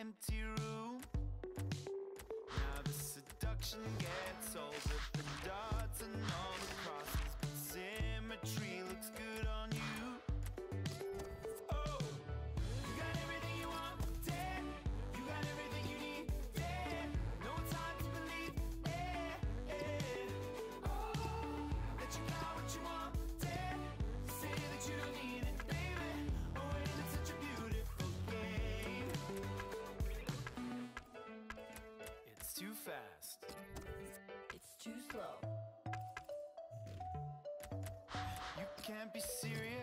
empty room. Now the seduction gets old with the dots and all the crosses, but symmetry. fast. It's too slow. You can't be serious.